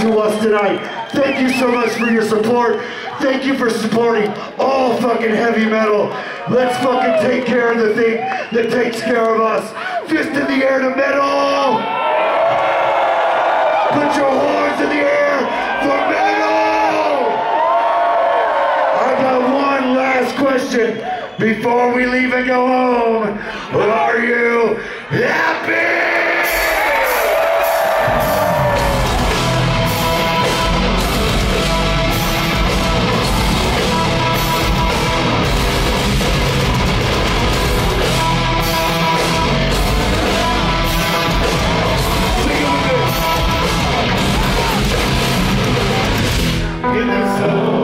to us tonight. Thank you so much for your support. Thank you for supporting all fucking heavy metal. Let's fucking take care of the thing that takes care of us. Fist in the air to metal! Put your horns in the air for metal! I got one last question before we leave and go home. Are you happy? In the